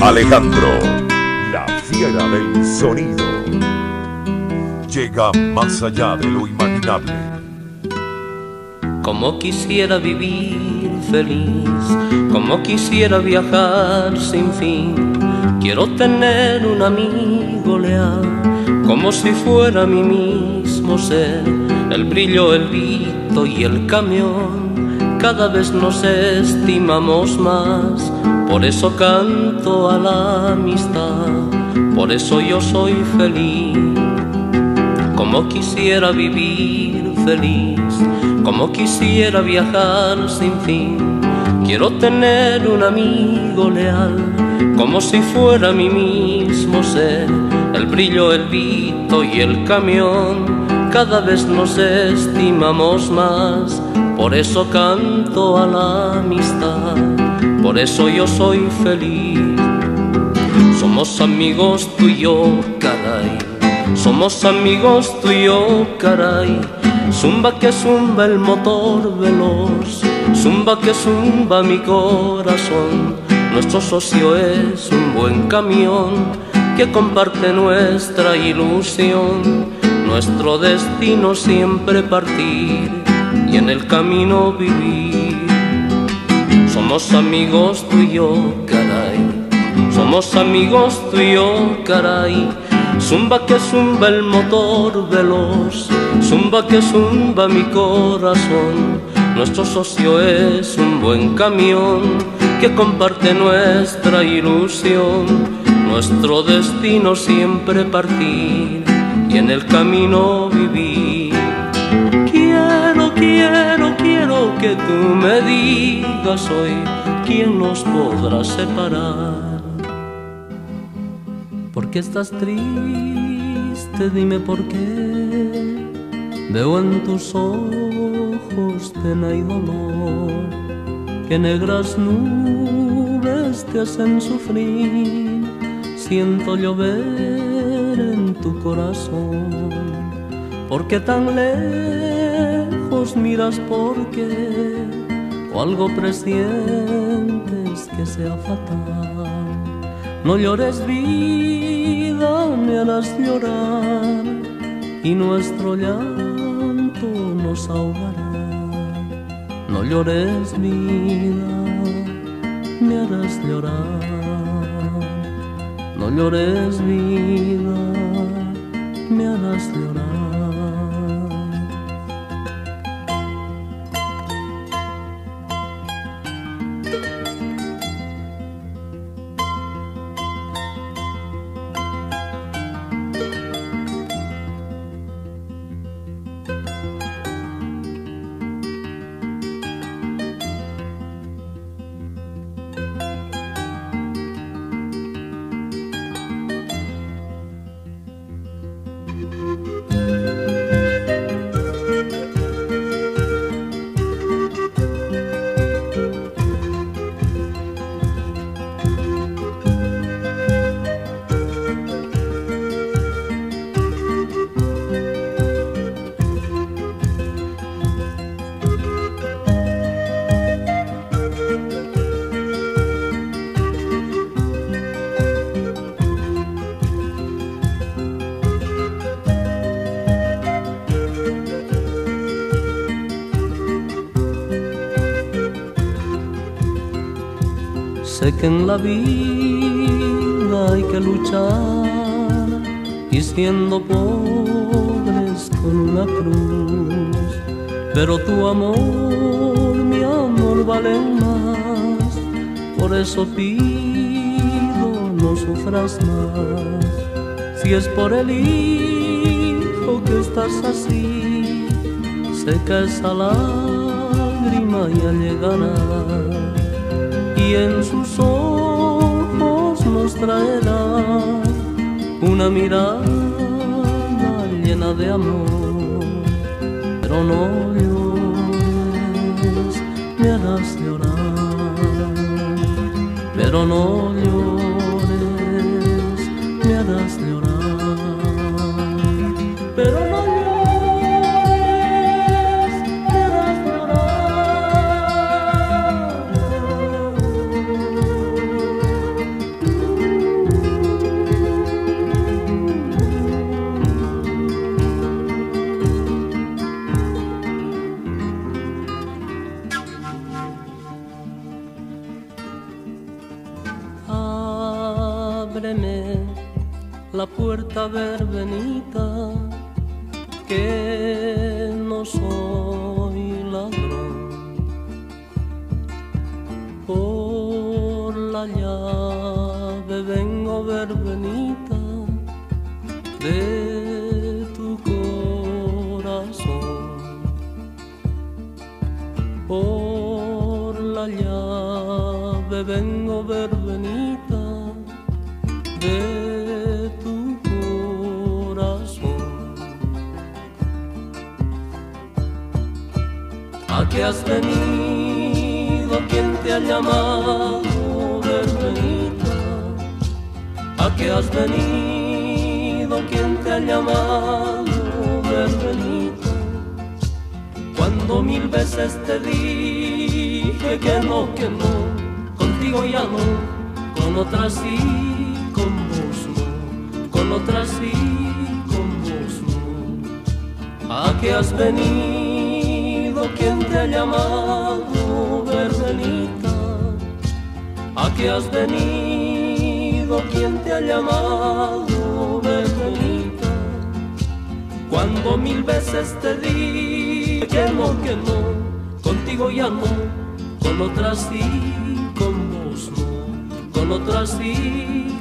Alejandro, la fiera del sonido. Llega más allá de lo imaginable. Como quisiera vivir feliz, como quisiera viajar sin fin. Quiero tener un amigo leal, como si fuera mi mismo ser. El brillo, el vito y el camión, cada vez nos estimamos más. Por eso canto a la amistad, por eso yo soy feliz. Como quisiera vivir feliz, como quisiera viajar sin fin. Quiero tener un amigo leal, como si fuera mi mismo ser. El brillo, el vito y el camión, cada vez nos estimamos más. Por eso canto a la amistad, por eso yo soy feliz. Somos amigos tú y yo, caray. Somos amigos tú y yo, caray. Zumba que zumba el motor veloz, zumba que zumba mi corazón. Nuestro socio es un buen camión que comparte nuestra ilusión. Nuestro destino siempre partir y en el camino vivir. Somos amigos tú y yo, caray. Somos amigos tú y yo, caray. Zumba que zumba el motor veloz, zumba que zumba mi corazón. Nuestro socio es un buen camión que comparte nuestra ilusión. Nuestro destino siempre partir y en el camino vivir. Que tú me digas hoy quién nos podrá separar. ¿Por qué estás triste? Dime por qué. Veo en tus ojos pena y dolor, que negras nubes te hacen sufrir. Siento llover en tu corazón. ¿Por qué tan lejos miras? ¿Por qué? ¿O algo presientes que sea fatal? No llores vida, me harás llorar y nuestro llanto nos ahogará. No llores vida, me harás llorar. No llores vida, me harás llorar. Sé que en la vida hay que luchar y siendo pobres con una cruz, pero tu amor, mi amor vale más, por eso pido no sufras más, si es por el hijo que estás así, seca esa lágrima ya llegará y en sus ojos nos traerá una mirada llena de amor, pero no llores, me harás llorar, pero no llores, la puerta verbenita, que no soy ladrón. Por la llave vengo verbenita de tu corazón. Por la llave vengo verbenita ¿A qué has venido? ¿Quién te ha llamado, verbenita? ¿A qué has venido? ¿Quién te ha llamado, verbenita? Cuando mil veces te dije que no, que no, contigo ya no con otras sí, con vos no, con otras sí, con vos no. ¿A qué has venido? ¿Quién te ha llamado, verbenita? ¿A qué has venido? ¿Quién te ha llamado, verbenita? Cuando mil veces te di que no, que no, contigo ya no, con otras sí, con vos no con otras sí,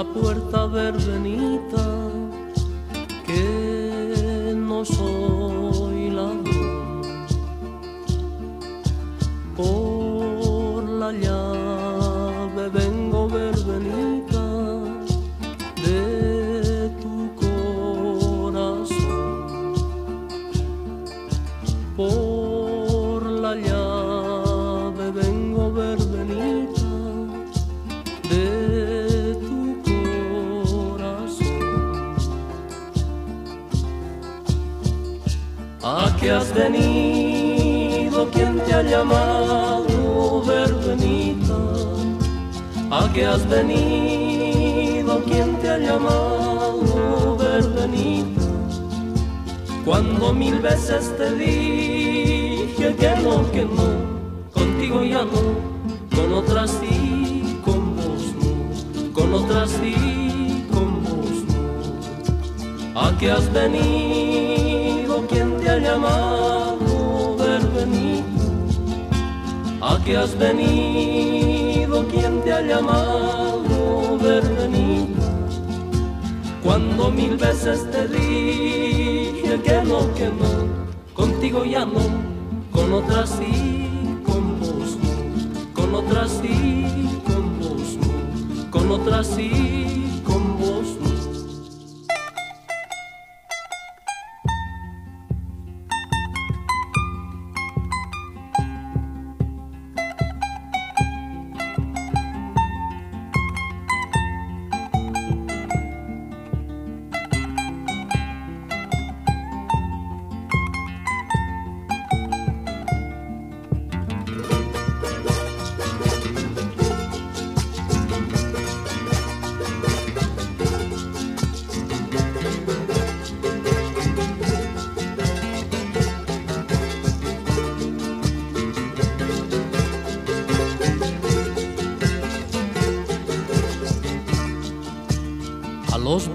la puerta verbenita que no soy ladrón por la llave vengo verbenita venido? ¿Quién te ha llamado, verbenita? ¿A qué has venido? ¿Quién te ha llamado, verbenita? Cuando mil veces te dije que no, que no, contigo ya no, con otras sí, con vos no, con otras sí, con vos no. ¿A qué has venido? ¿Quién te ha llamado, verbenita? ¿A qué has venido? ¿Quién te ha llamado, verbenita? Cuando mil veces te dije que no, que no, contigo ya no, con otras sí, con vos no, con otras sí, con vos no, con otras sí,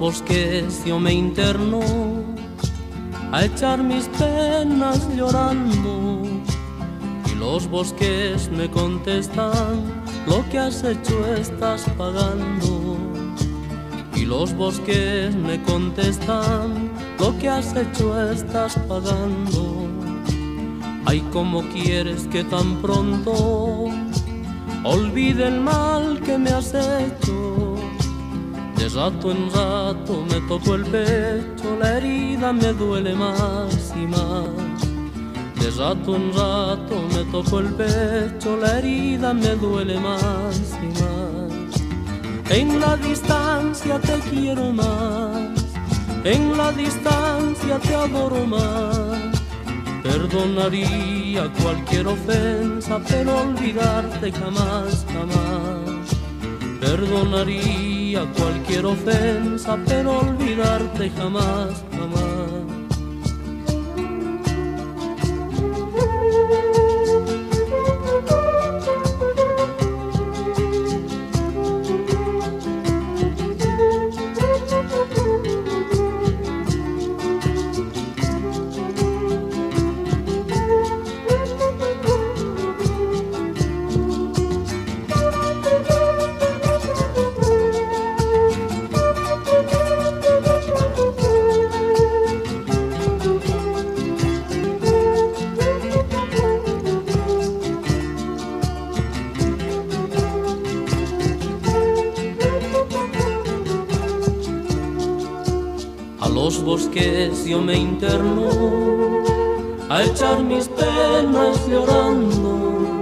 bosques yo me interno a echar mis penas llorando y los bosques me contestan lo que has hecho estás pagando. Y los bosques me contestan, lo que has hecho estás pagando. Ay, como quieres que tan pronto olvide el mal que me has hecho. De rato en rato me toco el pecho, la herida me duele más y más. De rato en rato me toco el pecho, la herida me duele más y más. En la distancia te quiero más, en la distancia te adoro más. Perdonaría cualquier ofensa, pero olvidarte jamás, jamás. Perdonaría cualquier ofensa, pero olvidarte jamás, jamás. Los bosques yo me interno a echar mis penas llorando.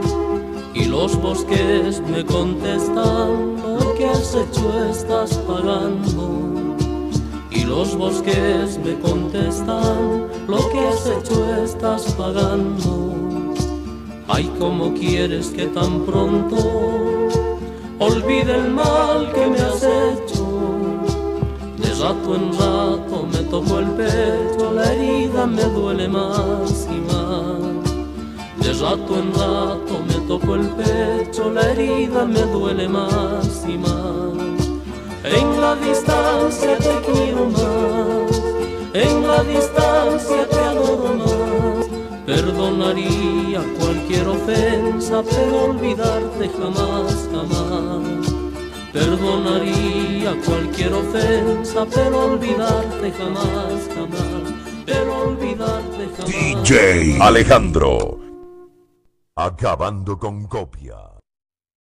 Y los bosques me contestan lo que has hecho estás pagando y los bosques me contestan lo que has hecho estás pagando ay como quieres que tan pronto olvide el mal que me has hecho de rato en rato me toco el pecho, la herida me duele más y más. De rato en rato me toco el pecho, la herida me duele más y más. En la distancia te quiero más, en la distancia te adoro más. Perdonaría cualquier ofensa, pero olvidarte jamás, jamás. Perdonaría cualquier ofensa, pero olvidarte jamás, jamás. Pero olvidarte jamás. DJ Alejandro. Acabando con copia.